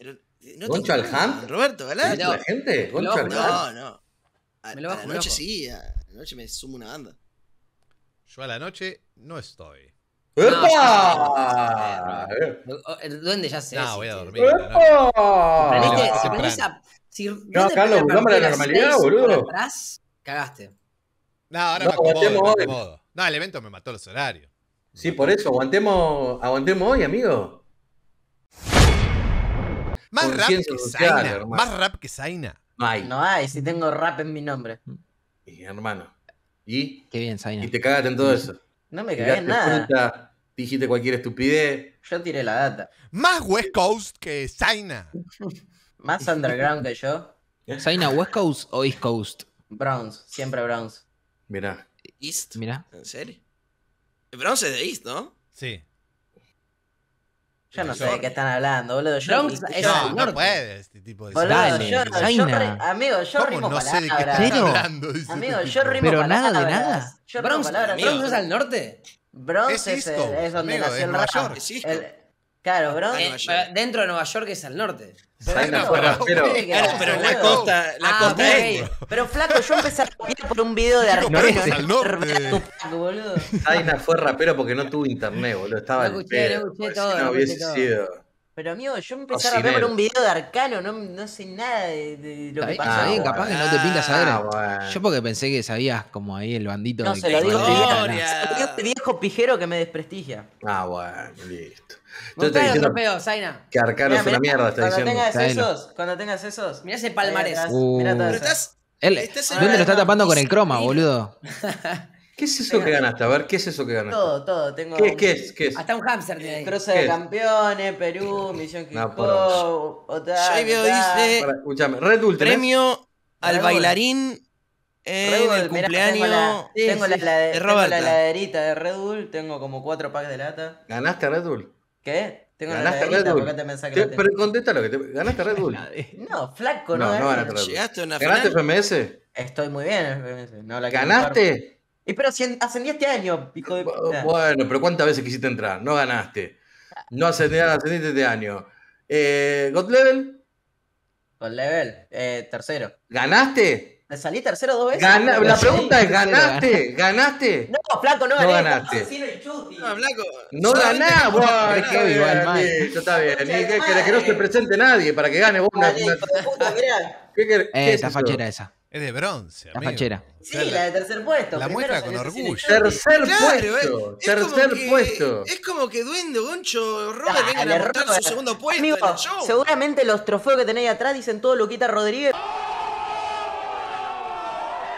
Pero, eh, no ¿Goncho Alham? Roberto, ¿verdad? ¿Viste la gente? Goncho Alham. No, no. A, Me lo a bajo, la me lo noche sí, a la noche me sumo una banda. Yo a la noche no estoy. ¡Epa! El duende ya sé. No, voy a dormir. a la. ¡Epa! Si prendés a- si No, Carlos, a volvamos a la normalidad, boludo. atrás, cagaste. No, ahora No, me acomodo. No, el evento me mató los horarios. Sí, por eso, aguantemos, aguantemos hoy, amigo. Más rap que Zaina. hermano. Más rap que Zaina. Ay, No hay, si tengo rap en mi nombre. y, hermano. ¿Y? Qué bien, Zaina. Y te cagaste en todo eso. No me cagué en nada. fruta, dijiste cualquier estupidez. Yo tiré la data. Más West Coast que Zaina. Más underground que yo. ¿Zaina West Coast o East Coast? Browns, siempre Browns. Mirá. ¿East? Mira. ¿En serio? El bronce es de East, ¿no? Sí. Yo no Yo- sé de qué están hablando, boludo. Yo, Bronx yo- es No, al no norte. este tipo de Boludo, Dale, yo, yo amigo, yo ¿Cómo rimo no sé de qué palabras. ¿Serio? hablando? Dice Amigo, este yo rimo Pero nada de palabras. nada. Yo rimo Bronx, palabras. ¿Bronx es al norte? Bronx Es donde amigo, nació es el Nueva rap. El-. Claro, Bronx. Eh, dentro de Nueva York es al norte. No, pero- rapero. Claro, pero en la costa, la Ah, costa este. Pero flaco, yo empecé a rapear por un video de es no al norte. a boludo. Fue rapero porque no tuvo internet, boludo. Estaba No escuché, todo, Si no hubiese todo. sido. Pero amigo, yo empecé a rapear por un video de Arcano, no, no sé nada de, de lo que está bien, capaz que no te pinta saber. Ah, bueno. Yo porque pensé que sabías como ahí el bandito. No, de se lo digo a se lo digo a este viejo pijero que me desprestigia. Ah, bueno, listo. Entonces el diciendo Zaina. que Arcano Mirá, es una mirá, mierda, está cuando diciendo. tengas esos, cuando tengas esos. Mirá ese palmarés. Uh. mirá todo Pero eso. estás. Él, Estás en ¿Dónde lo está tapando con el croma, boludo? ¿Qué es eso que ganaste? A ver, ¿qué es eso que ganaste? Todo, todo. Tengo ¿Qué, qué es? ¿Qué es? Hasta un hamster tiene ahí. Cruce ¿Qué de es? campeones, Perú, Misión Hip No. Ya ahí veo, dice. Para, escúchame, Red Bull? Premio al Red bailarín en Red Bull, el mirá, cumpleaños. Tengo la, Sí, tengo sí, la, sí. la- de tengo la heladerita de Red Bull, tengo como cuatro packs de lata. ¿Ganaste a Red Bull? ¿Qué? Tengo ¿Ganaste a heladerita, Red ¿por Bull? qué te pensás que Te- pero que ¿ganaste Red Bull? No, flaco, no, No, no ganaste Red Bull. Llegaste a una ¿Ganaste final. FMS? Estoy muy bien en FMS, no la quiero ¿Ganaste? Y pero si en- ascendí este año, hijo de. Bueno, pero ¿cuántas veces quisiste entrar? No ganaste. No ascendiste, ascendiste este año. Eh, ¿God Level? Con level, eh, tercero. ¿Ganaste? ¿Me salí tercero dos veces? Gana- la pregunta es, ¿ganaste? ¿Ganaste? No, flaco, no No gané. ganaste. Chuti. No, Blanco. No ganás, no- bueno, Pero está que igual, bien, mal. listo, está bien. Concha ¿Y de qué madre. querés? Que no se presente nadie para que gane vos una... ¿Qué? Eh, ¿Qué es está eso? fachera esa. Es de bronce, La amigo. fachera. Sí, la de tercer puesto. la muestra con orgullo. Tercer Claro, puesto. eh, es como tercer que- puesto. Es como que Duende, Goncho, Robert vengan a mostrar su segundo puesto Amigo, en el show. seguramente los trofeos que tenéis atrás dicen todo Luquita Rodríguez.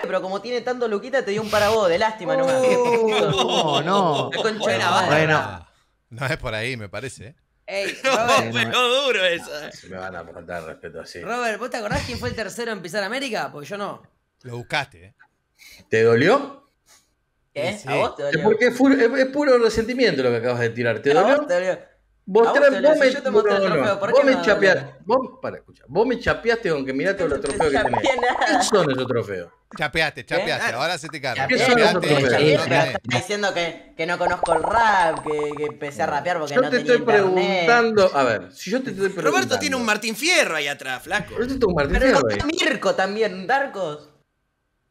Pero como tiene tanto Luquita, te dio un para vos, de lástima nomás. No, no. La concha de la Bueno, No es por ahí, me parece. ¿eh? Ey, No, Robert, pero duro esa. Se me van a faltar el respeto así. Robert, ¿vos te acordás quién fue el tercero en pisar América? Porque yo no. Lo buscaste, ¿eh? ¿Te dolió? ¿Qué? Sí. ¿A vos te Es dolió? porque es, fu- es- es puro resentimiento lo que acabas de tirar. ¿Te ¿A dolió? ¿A vos te dolió? Vos Si me, yo te mostré el no, no, trofeo, ¿por vos me chapeaste. Vos, para, escucha. Vos me chapeaste con que mirate los trofeos que tenés. ¿Qué son esos trofeos? Chapeaste, chapeaste. ¿Qué? Ahora se te carga. ¿Qué son esos Chapeaste, trofeos? pero está diciendo que, que no conozco el rap, que, que empecé a rapear porque Yo no te tenía estoy internet. preguntando. A ver, si yo te estoy preguntando. Roberto tiene un Martín Fierro ahí atrás, flaco. Roberto tiene un Martín Pero Fierro tenía Mirko también, Darkos.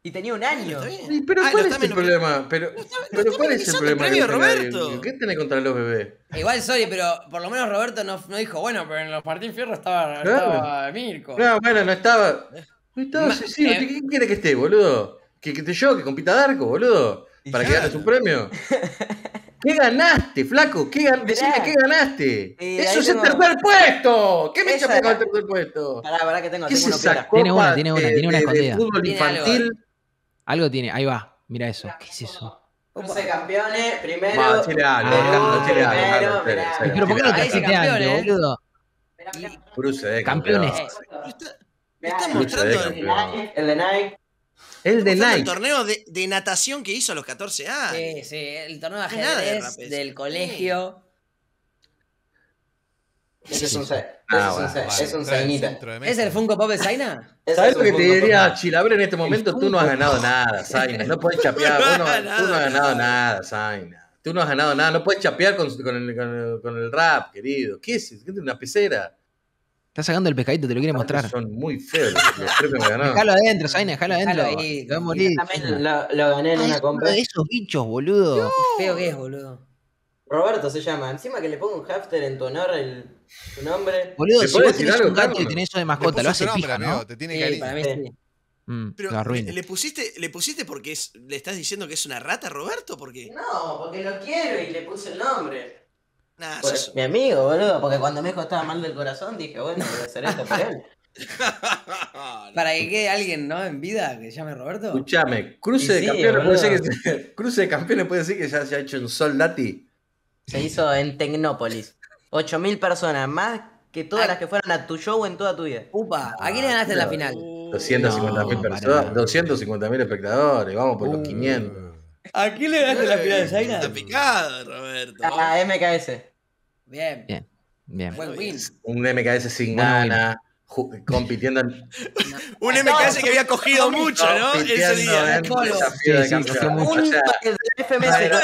Y tenía un año. Sí, pero Ah, ¿cuál es el problema? Pero, está- lo pero está ¿cuál es el minimizando el problema? premio, que tenés? Roberto. ¿Qué tenés contra los bebés? Igual, sorry, pero por lo menos Roberto no, no dijo, bueno, pero en los Martín Fierro estaba, Claro. estaba Mirko. No, bueno, no estaba. No estaba Ma- asesino. eh. ¿Qué quién quiere que esté, boludo? ¿Que, que te yo, que compita Darko, boludo? Para que ganes un premio. ¿Qué ganaste, flaco? ¿Qué gan- Decime qué ganaste. Eso es el tengo- tercer puesto. ¿Qué me con el tercer puesto? Pará, pará que tengo, ¿Qué es tengo esa piola. copa Tiene una, tiene una, tiene una de- de escondida. fútbol algo, infantil? Algo tiene, ahí va, mira eso. ¿Qué es eso? De campeones, primero. Va, chile algo, Ah, Carlos, chile algo, primero, mirá. Pero ¿por qué no te campeón, eh? boludo? Cruce de Campeones. Está, mostrando de el, de. Nike, el de Nike. El de torneo de, de natación que hizo a los 14 años. Sí, sí, el torneo de de ajedrez ese. del colegio. Ese es un es un Zainita. ¿Es el Funko Pop de Zaina? ¿Sabes es lo que te diría. Chilaver? En este momento tú no has ganado nada, Zaina. No puedes chapear. Tú no has ganado nada. Zaina. Tú no has ganado nada. No puedes chapear con, con el, con el- con el rap, querido. ¿Qué es? ¿Qué es una pecera? Está sacando el pescadito, te lo quiere mostrar. Son muy feos. Dejalo adentro, Zaina, dejalo adentro. Ahí. Va a morir. Lo, lo gané en una compra. de esos bichos, boludo. Qué feo que es, boludo. Roberto se llama. Encima que le pongo un hamster en tu honor el, su nombre. Boludo, ¿Te si vos tenés un gato y tenés eso de mascota, lo hace nombre, amigo, ¿no? Te tiene Sí, cariño. para mí Sí. Mm, Pero. ¿le, pusiste, ¿le pusiste porque es- le estás diciendo que es una rata, Roberto? Porque. No, porque lo quiero y le puse el nombre. Nah, Por sos- mi amigo, boludo. Porque cuando mi hijo estaba mal del corazón dije, bueno, voy a hacer esto por él. Para que quede alguien, ¿no? En vida que se llame Roberto. Escuchame, cruce de sí, campeones puede que cruce de campeones puede decir que ya se ha hecho en Soldati. Se hizo en Tecnópolis. 8.000 personas, más que todas Ay. las que fueron a tu show en toda tu vida. Upa, ¿a quién le ganaste en la final? 250 mil No, personas, pará. 250 mil espectadores, vamos por los Uh. 500. ¿A quién le ganaste en la final, Está Zaina? picado, Roberto. Ah, MKS. Bien, Bien, bien. buen win. Un MKS sin Bueno, gana, compitiendo en, Un MKS que había cogido mucho, ¿no? Ese día. en de Sí, El FMS era-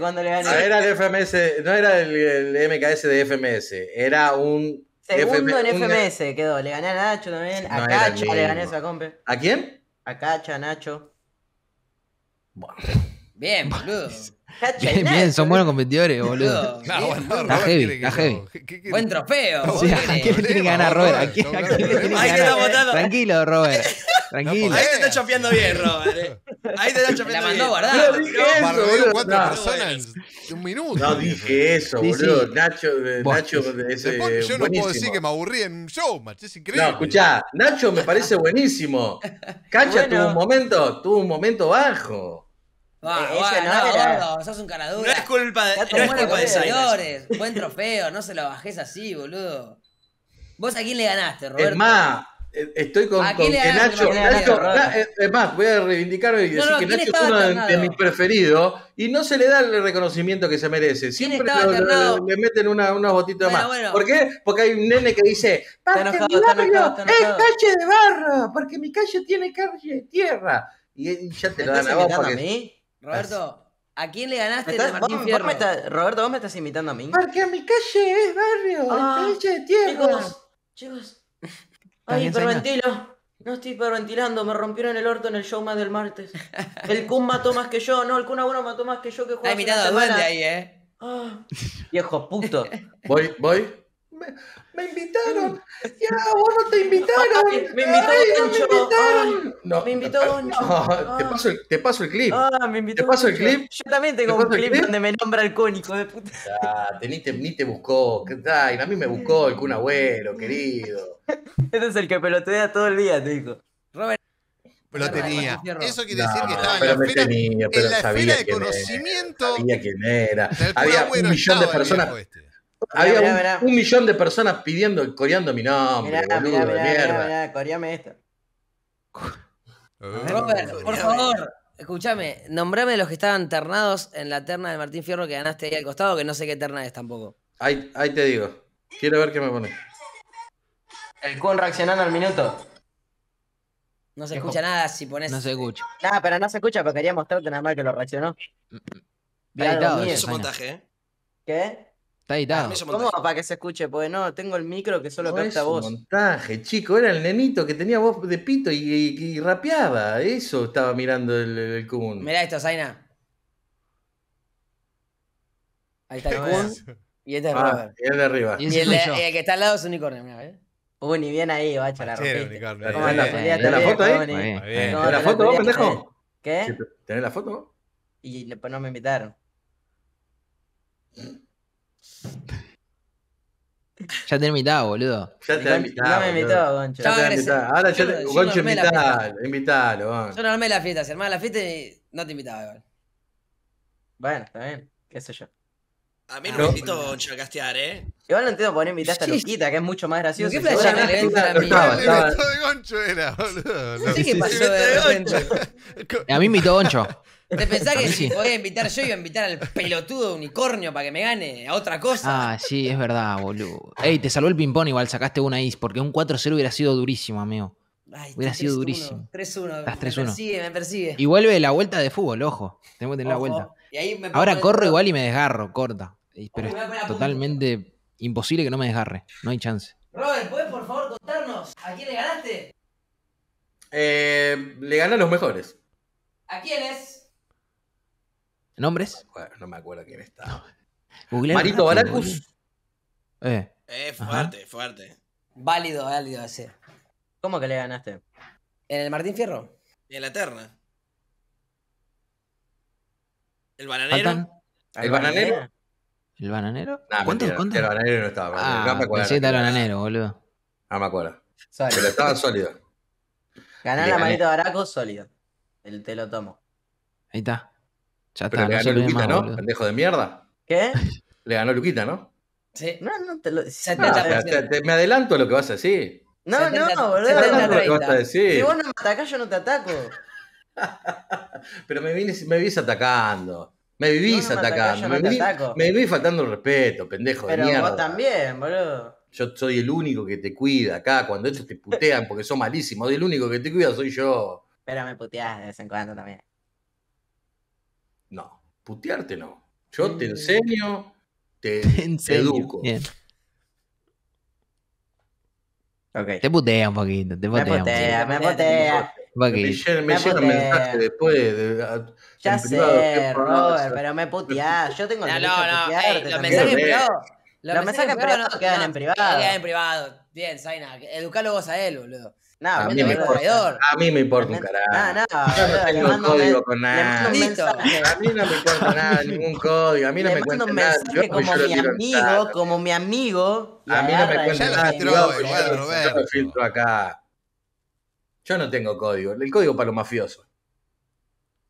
cuando le no era el FMS, no era el, el MKS de FMS, era un Segundo en un- FMS quedó. Le gané a Nacho también. A Cacha le gané esa compa. ¿A quién? A Cacha, Nacho. Bien, boludo. Bien, son buenos competidores, boludo. Bien, bueno, buen- Está Robert heavy, quiere que está heavy. ¿qué- qué- qué- Buen trofeo. Sí, vos ¿A quién le tiene que ganar Robert? ¿A quién, a quién le tiene que ganar? Tranquilo, Robert. Tranquilo. Ahí te está chopeando bien, Robert. eh. Ahí te está La chopeando mandó bien. guardada. No dije eso, Bardeó boludo. cuatro No, personas en un minuto. No dije eso, boludo. sí. Nacho, eh, Nacho yo no puedo decir que me aburrí en un show, macho. Es increíble. No, escuchá, Nacho me parece buenísimo. Cacha Bueno. tuvo un momento, tuvo un momento bajo. Va, Eh, va, ese no no, era- gordo, sos un No caradura. es culpa de, no es culpa de seguidores, buen trofeo, no se lo bajes así, boludo. ¿Vos a quién le ganaste, Roberto? Es más, eh, estoy con, ¿A con quién que Nacho. ¿A quién le Nacho- Na- eh, es más, voy a reivindicarme y No, decir no, que ¿quién Nacho es uno de, mis preferidos y no se le da el reconocimiento que se merece. Siempre lo- lo- le meten una, unos botitos Bueno, más. bueno. ¿Por qué? Porque hay un nene que dice: Porque enojado, mi barrio enojado, es enojado". calle de barro, porque mi calle tiene calle de tierra. Y, y ya te ¿Me lo dan a vos. a mí? Roberto, ¿a quién le ganaste ¿Me en el estás- Martín vos- vos Fierro? me estás- Roberto, vos me estás invitando a mí. porque mi calle es barrio, Ah, es calle de tierra. Chicos, chicos. Ay, hiperventilo. No estoy hiperventilando, me rompieron el orto en el show más del martes. El Kun mató más que yo, no, el Kun Agüero mató más que yo que Está juega hace imitando a ahí, eh. Ah, viejo puto. Voy, voy. Me, invitaron. Ya, vos no te invitaron. Ay, me invitó Ay, no me invitaron. No, me invitó Goncho. no, te, Ah. paso el, te paso el clip. Ah, me invitó. ¿Te paso el clip? Yo también ¿Te tengo un paso el clip, clip? donde me nombra el hijo de puta. Ah, te- ni, te, ni te buscó. ¿Qué tal? A mí me buscó el Kun Agüero, querido. Este es el que pelotea todo el día, te dijo. Robert, Pero Martín tenía. Eso quiere No, decir que estaba en pero la me esfera, tenía, pero en la sabía esfera de quién era, conocimiento Sabía quién era. Había un millón de personas. este. Había Mirá, un, mirá, un millón de personas pidiendo, coreando mi nombre, Mirá, boludo mirá, de mirá, mierda. mirá, mirá, coreame esto. Eh, Robert, por favor, escúchame, nombrame los que estaban ternados en la terna del Martín Fierro que ganaste ahí al costado, que no sé qué terna es tampoco. Ahí, ahí te digo. Quiero ver qué me pone. El Kun reaccionando al minuto. No se escucha nada si pones. No se escucha. Nada, pero no se escucha, pero quería mostrarte nada más que lo reaccionó. Claro, eso. Es montaje, ¿eh? ¿Qué? Está editado. Ah, ¿Cómo para que se escuche? Pues no, tengo el micro que solo No es capta un voz. montaje, chico. Era el nenito que tenía voz de pito y, y- y rapeaba. Eso estaba mirando el, el Kun. Mirá esto, Zaina. Ahí está el Kun y este es Ah, Robert. y el de arriba. Y Y el, el que está al lado es unicornio, mirá, ¿eh? Uy, ni bien ahí, bacha, la Fachero, rompiste. unicornio. ¿Cómo Bien, anda, bien. peleate, ¿Tenés la foto ahí? ¿Tenés la foto vos, pendejo? ¿Qué? ¿Tenés la foto? Y después no me invitaron. Ya te he invitado, boludo. Ya te Goncho- invitado. No me boludo. invitó, Goncho. Ya te Chao, invitado. Ahora ya yo- te. Goncho, invitalo. Invitalo, Goncho. Yo no armé la fiesta, se armaba la fiesta y no te invitaba igual. Bueno, está bien. ¿Qué sé yo? A mí no, No. me invitó Goncho a castear, ¿eh? Igual no entiendo por qué invitaste a. Luquita, que es mucho más gracioso. ¿Qué seguro- que le mí? El de Goncho era, boludo. No sé qué pasó de repente. A mí me invitó Goncho. ¿Te pensás que si podía invitar yo iba a invitar al pelotudo unicornio para que me gane a otra cosa? Ah, sí, es verdad, boludo. Ey, te salvó el ping-pong igual, sacaste una is, porque un 4-0 hubiera sido durísimo, amigo. Ay, hubiera sido 3-1, durísimo. 3-1. Estás Me 3-1. persigue, me persigue. Y vuelve la vuelta de fútbol, ojo. Tenemos que tener la vuelta. Y ahí me pongo Ahora el- corro igual y me desgarro, corta. Pero es totalmente imposible que no me desgarre. No hay chance. Robert, ¿puedes por favor, contarnos. ¿A quién le ganaste? Eh, le gané a los mejores. ¿A quiénes? ¿Nombres? Bueno, no me acuerdo quién estaba. Marito Baracus. Eh, Eh, Ajá. fuerte, fuerte. Válido, válido ese. ¿Cómo que le ganaste? ¿En el Martín Fierro? Y en la terna. El bananero. faltan ¿El bananero? el bananero. Nah, ¿Cuántos? mentira, ¿Cuántos? El bananero no estaba. Ah, no me acuerdo. pensé que era el bananero, boludo. No me acuerdo. Sólido. Pero estaban sólidos. Ganar la gané. manito de Baraco, sólido. El te lo tomo. Ahí está. Ya Pero está, le no ganó Luquita, más, ¿no? boludo. Pendejo de mierda. ¿Qué? Le ganó Luquita, ¿no? Sí. No, no te lo. Te- te- me adelanto a lo que vas a decir. No, 70, no, boludo. Me 70, adelanto a lo que vas a 30. Si decir. vos no me atacás, yo no te ataco. Pero me, vienes, me vivís atacando. Me vivís No, no me atacás, atacando. me, no te vivís, ataco. me vivís faltando el respeto, pendejo Pero de mierda. vos también, boludo. Yo soy el único que te cuida acá. Cuando ellos te putean porque son malísimos, el único que te cuida soy yo. Pero me puteás de vez en cuando también. No, putearte no. Yo te Mm. enseño, te, te serio. educo. Bien. Ok. Te putea un poquito, te Me putea un putea, me putea. Me llegan, me Me mensajes después de, a- Ya privado, sé, ¿qué Robert, pero me puteás. Yo tengo el No, derecho no, no. putearte ey, los mensajes Pero, privados. Los mensajes privados quedan en privado. Quedan en privado. Bien, Zaina. Educalo vos a él, boludo. No, A mí, me importa, a mí me importa un No, carajo. no, Yo no tengo mando código men- con Le mando nada. A mí no me importa nada, ningún código. A mí no Le me cuenta nada. Yo, como yo mi amigo, como mi amigo. A mí no me cuenta nada. yo- Roberto. Yo lo filtro acá. Yo no tengo código. El código para los mafiosos.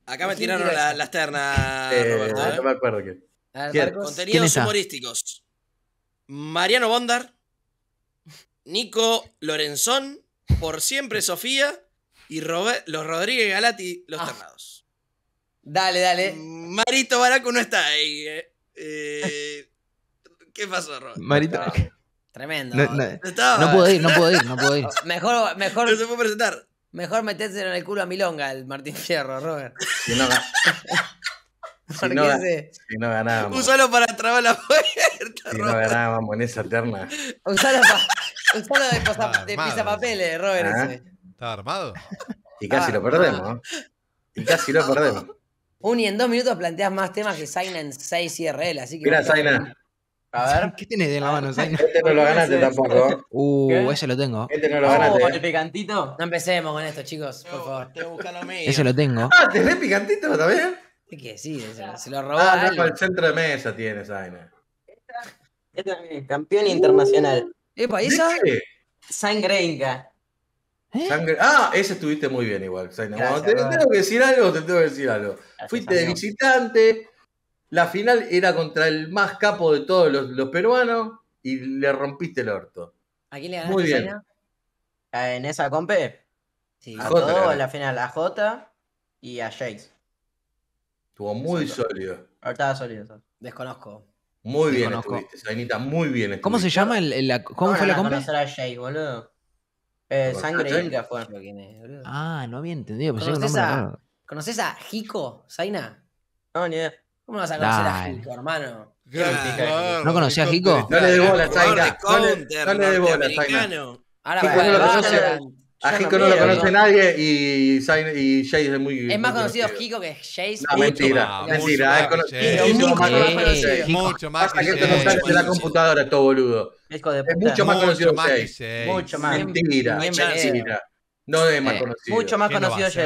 Acá me ¿Quién tiraron la- las ternas, Eh, Roberto. ¿eh? no me acuerdo qué. ¿Quién? Marcos. ¿Quién Contenidos humorísticos. Mariano Bondar, Nico Lorenzón, Por Siempre Sofía y los Rodríguez Galati, los Ah. ternados. Dale, dale. Marito Baraco no está ahí. eh. Eh, ¿Qué pasó, Robert? Marito. Tremendo. No, no, No estaba. no puedo ir, no puedo ir, no puedo ir. Mejor, mejor, No se puede presentar. mejor metérselo en el culo a Milonga, el Martín Fierro, Robert. Si no, si no, si no ganábamos. Usalo para trabar la puerta, Si no ganábamos en esa terna. Usalo, pa- usalo de, posa- Ah, de pisapapeles, Robert, Ah. ese. ¿Estaba armado? Y casi Ah, lo perdemos. ¿eh? Y casi lo perdemos. Un y en dos minutos planteas más temas que Zaina en 6 IRL, así que. Mira, Zaina. A ver. ¿Qué tenés en la mano, Zaina? Este no lo ganaste tampoco. Uh, ¿Qué? ese lo tengo. Este no lo Oh, el ganaste. picantito. No empecemos con esto, chicos, por favor. Tengo que buscar lo mío. Ese lo tengo. Ah, ¿tenés picantito también? ¿Qué quiere decir? Se, se lo robó Ah, no, alguien. el centro de mesa tiene Zaina. Este es mi campeón internacional. Epa, ¿y esa? ¿De qué? Sangre Inca. ¿Eh? Sangre- Ah, ese estuviste muy bien igual, Cuando te tengo que decir algo, te tengo que decir algo. Fuiste de visitante. La final era contra el más capo de todos los, los peruanos y le rompiste el orto. ¿A quién le ganaste, Muy bien. En esa compe, Sí. a Jota todo la final, a J y a Jace. Estuvo muy Exacto. sólido. Ahorita estaba sólido. Desconozco. Muy bien estuviste, Zainita, muy bien ¿Cómo se estuviste. llama? El, el- la- ¿Cómo ¿Cómo fue no la a compra? conocer a Jace, boludo? Eh, ¿Lo Sangre? Inca fue. Boludo. Ah, no había entendido. ¿Conoces a. ¿Conoces a Jico, Zaina? No, ni idea. ¿Cómo no vas a conocer a Dale. Jico, hermano? Claro. ¿No conocía a Jico? No le dé bola, Jugador de Zaina. No le, no dé bola, Zaina. Ahora va- A Yo Jico no no lo conoce no. nadie y, y Jay es muy. Es más muy conocido conocido. Jico que Jace. No, mentira, mentira. mucho Es Mucho más conocido. conocido. Mucho más Pasa que esto no sale de la computadora, todo boludo. Es mucho más conocido Jay. Mucho más. Mentira, mentira. No es más Eh, conocido. Mucho más ¿Quién no va a conocido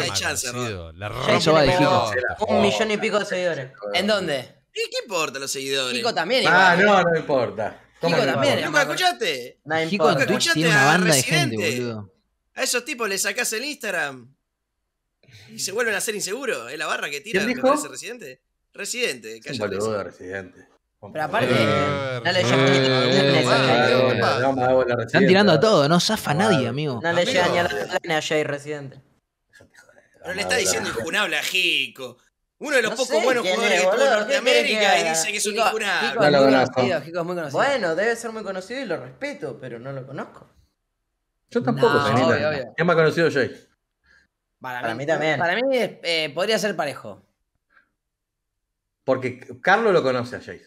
toda. Un millón y pico de seguidores. ¿En dónde? ¿Y qué importa los seguidores? Jico también Ah, no, no importa. ¿Cómo Jico no también? ¿Nunca escuchaste? Importa. en Twitch ¿Escuchaste tiene una a banda de gente, Residente? boludo. A esos tipos les sacás el Instagram y se vuelven a ser inseguros. Es la barra que tira, ¿Quién me dijo? parece residente. Residente, un cállate. boludo de residente. Pero aparte- Eh, No le eh, eh, Están tirando a todo, no zafa nadie, amigo. No le llega ni a la plana a Jay Residente. Pero le está diciendo injunable a Jico. Uno de los No pocos buenos jugadores es, que tuvo ¿qué Norteamérica y dice que es un Jico injunable. es No muy lo conozco. conocido, Jico es muy conocido. Bueno, debe ser muy conocido y lo respeto, pero no lo conozco. Yo tampoco, No, obvio, obvio. Es más conocido Jay. Para mí también. Para mí eh, podría ser parejo. Porque Carlos lo conoce a Jay.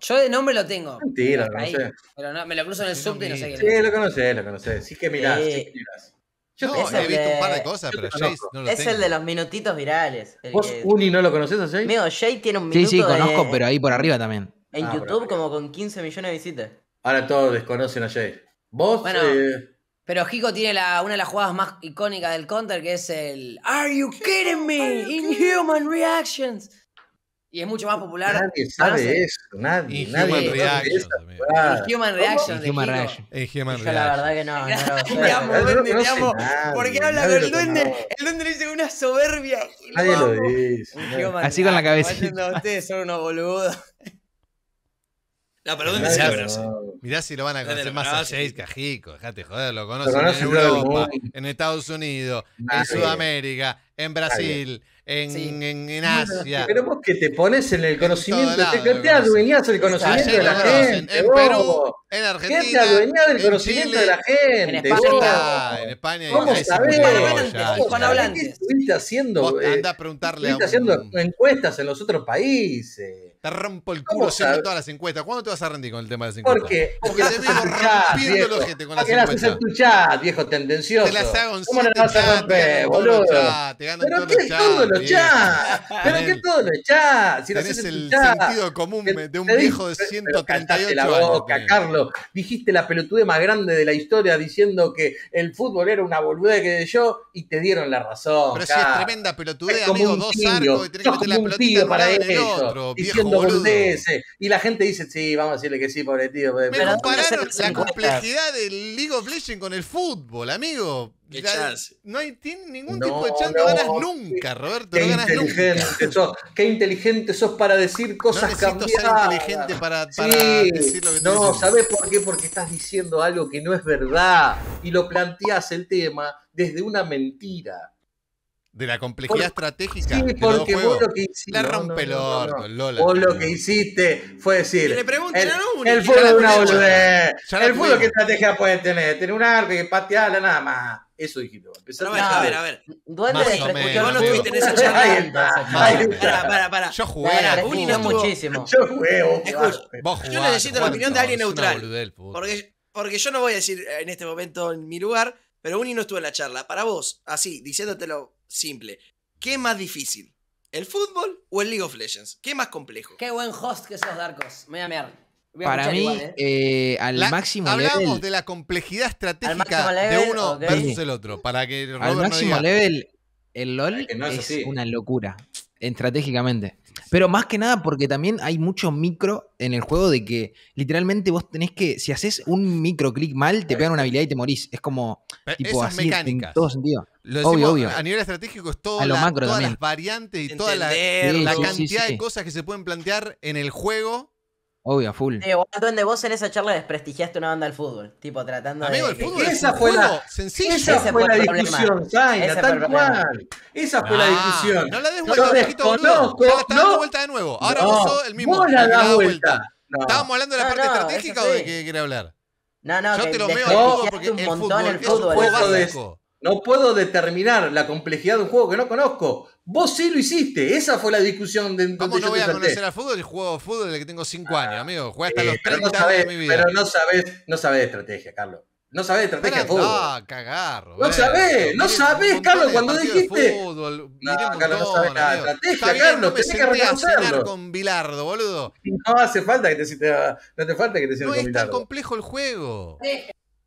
Yo de nombre lo tengo. Mentira, lo ahí, conocés. Pero no, me lo cruzo en el Sí, no subte y no sé quién Sí, es. lo conocés, lo conocés. Sí que mirás, Sí. sí que mirás. Yo No, he visto un par de- de cosas, pero Jace conozco. no lo Es tengo. el de los minutitos virales. el ¿Vos, que- Uni, no lo conoces a Jay? Amigo, Jay tiene un minuto Sí, sí, conozco, de- pero ahí por arriba también. en Ah, YouTube como con 15 millones de visitas. Ahora todos desconocen a Jay. Vos, Bueno, eh, Pero Hiko tiene la, una de las jugadas más icónicas del counter que es el Are you kidding me? Inhuman reactions. Y es mucho más popular. nadie sabe eso. Nadie, Inhuman nadie Reactions. Inhuman reactions. de Human Hiko. Reaction. En Yo Human la verdad que no, no. Te amo, duende, te amo. nadie, Porque habla con el duende. El duende le dice una soberbia. Nadie lo dice. Inhuman Así con la reactions, cabecita. no, Ustedes son unos boludos. No, pero ¿dónde se. Mirá si lo van a conocer más a. Jace que a Jico. Dejate joder, lo conocen conoce en Europa, en Estados Unidos, en. Sudamérica, en Brasil, en, Sí. en, en Asia. Pero vos que te pones en el conocimiento, todo te, te adueñás del conocimiento de la gente. en. Perú, en ¿Qué te Argentina, adueñás del en conocimiento Chile, de la gente? En España. está, en España ¿Cómo sabés? ¿Qué estuviste haciendo? Eh, andá a preguntarle a estuviste haciendo encuestas en los otros países. Te rompo el ¿Cómo culo sabés? todas las encuestas. ¿Cuándo te vas a rendir con el tema de las encuestas? Porque, Porque te vivo en tu chat, rompiendo viejo. los ojete con las Porque las haces en encuestas. tu chat, viejo tendencioso. Te las hago en ¿Cómo no las vas a romper, en boludo? te en Pero todos los chats, chats. Pero todos los chats. Si lo Tenés el sentido común de un viejo de dije, pero 138 callate la años. boca, tenés. Carlos. Dijiste la pelotude más grande de la historia diciendo que el fútbol era una boludez que yo y te dieron la razón. Pero si es tremenda pelotudez, como amigo, un dos tío, arcos y tenés que meter la pelotita para en el otro, diciendo boludeces. Y la gente dice, sí, vamos a decirle que sí, pobre tío. Me Pero ¿dónde compararon la complejidad del League of Legends con el fútbol, amigo. Qué La- chance. no hay tiene ningún No, tipo de chance, no, no ganas nunca, Roberto, Qué no ganas nunca. inteligente sos, qué inteligente sos para decir No cosas ser cambiadas. inteligente para, para Sí, decir lo que no. ¿sabes por qué? Porque estás diciendo algo que no es verdad y lo planteás el tema desde una mentira. De la complejidad estratégica Sí, de porque vos lo que hiciste. Rompe el orto, Lola. Vos lo que hiciste fue decir. Que le pregunten el, a Uni, el que fútbol es una boludez. El fútbol. ¿qué estrategia puede tener? Tener un arco y patearla nada más. Eso dijiste. vos. Empezá Pero a- a ver, a ver. Duende de Vos no estuviste en esa charla. Pará, pará. Yo jugué. Bueno, Uni no muchísimo. Yo juego. vos Escucha, jugaste. Vos Yo necesito la opinión de alguien neutral. Porque, porque yo no voy a decir en este momento en mi lugar, pero Uni no estuvo en la charla. Para vos, así, diciéndotelo simple, ¿qué más difícil? ¿El fútbol o el League of Legends? ¿Qué más complejo? Qué buen host que sos, Darkos. Me voy a mear. Voy a Para mí, igual, ¿eh? eh, al La- máximo Hablamos level, de la complejidad estratégica de uno versus el otro. Para que Robert al no máximo diga, level, el LOL no es una locura, estratégicamente. Pero más que nada porque también hay mucho micro en el juego de que literalmente vos tenés que, si haces un micro clic mal, te pegan una habilidad y te morís. Es como, Pero tipo, esas así mecánicas. en todo sentido. Lo decimos Obvio, obvio. A nivel estratégico es todo A lo la- macro todas también. las variantes y toda la, la Sí, sí, cantidad sí. de cosas que se pueden plantear en el juego. Obvio, a full. Vos, Duende, vos en esa charla desprestigiaste una banda del fútbol. Tipo, tratando Amigo, de. el fútbol esa es un fue la- sencillo. Esa fue fue la discusión, Zaina, tal cual. Esa fue la Ah, discusión. No la des Yo vuelta, viejito boludo. desconozco, Ya la está dando no. vuelta de nuevo. Ahora No, vos sos el mismo. Vos la das da vuelta. No. ¿Estábamos hablando de la No, parte no, estratégica o de qué quiere hablar? No, no, Yo que te lo meo al fútbol porque un el montón fútbol el es un fútbol. juego de- básico. No puedo determinar la complejidad de un juego que no conozco. Vos sí lo hiciste. Esa fue la discusión de ¿Cómo donde no yo voy te a salté. conocer al fútbol? Yo juego fútbol desde que tengo 5 años, amigo. Jugué hasta Eh, los pero 30 no sabés, años de mi vida. pero no sabés, no sabés de estrategia, Carlos. No sabés de estrategia de fútbol. a cagar, No Roberto. sabés, no Miré sabés, un montón Carlos, cuando dijiste- fútbol, No, Carlos, no sabés nada de amigo. estrategia, Carlos, no me tenés que reconocerlo. con Bilardo, boludo. No hace falta que te no te falta que te No sientas es tan Bilardo. complejo el juego.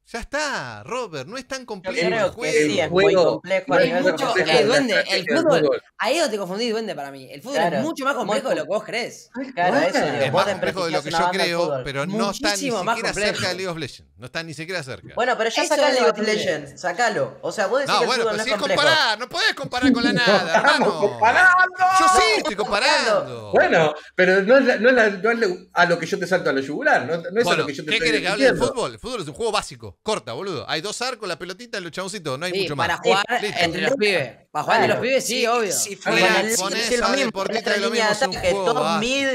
Ya está, Robert, no es tan Yo complejo el creo que juego. sí, es muy juego- complejo no es mucho- eh, la duende, el fútbol- Ahí no te confundís, duende, para mí. El fútbol Claro. es mucho más complejo de lo que vos crees. Claro, eso Es más complejo de lo que yo creo, pero no está ni siquiera cerca de League of Legends. No está ni siquiera cerca. Bueno, pero ya sacá League of. Legends, sacalo. O sea, vos decís no, que el bueno, fútbol pero no si es complejo. comparar, no podés comparar con la nada, Estamos hermano. comparando. Yo sí estoy estamos comparando. Bueno, pero no es, la- no es la- no es la- a lo que yo te salto a lo yugular, no, no es a lo que yo te ¿qué querés que hable del fútbol? El fútbol es un juego básico, corta, boludo. Hay dos arcos, la pelotita y los chaboncitos, no hay Sí, mucho más. para jugar Listo. entre los pibes. Para jugar entre los Claro. pibes, sí, obvio. si fuera- el Con League esa es lo mismo, deportista es lo mismo, es un juego top mid.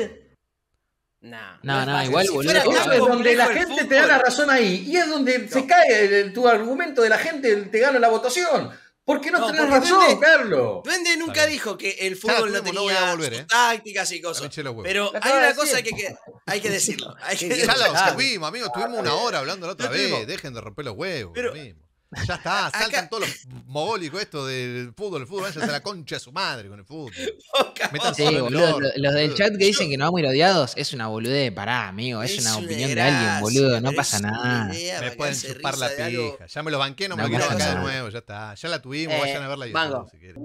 Nah, No, no, fácil. igual, Si boludo. fuera Eso tan es donde la gente fútbol. te da la razón ahí. Y es donde se cae el- el- tu argumento de la gente, te gana la votación. ¿Por qué no, No, tenés porque razón, Duende- Carlos? Duende nunca dijo que el fútbol no tuvimos, no voy tenía a volver, sus ¿eh? tácticas y cosas. Pero hay una cosa que, que hay que decirlo. Hay que Ya decirlo. lo Claro. tuvimos, amigos. Tuvimos una hora hablando la otra vez. Dejen de romper los huevos. Pero- lo mismo. Ya está, Acá- saltan todos los mogólicos esto del fútbol. El fútbol, váyanse a la concha de su madre con el fútbol. Sí, boludo. orto, lo- Los del chat que dicen que no vamos a ir odiados es una boludez. Pará, amigo. Es, Es una una opinión de alguien, boludo. No pasa nada. Me pueden chupar la algo. pija. Ya me lo banqué, no me No lo quiero bancar de nuevo. Ya está. Ya la tuvimos, Eh, vayan a verla y mango. si quieren.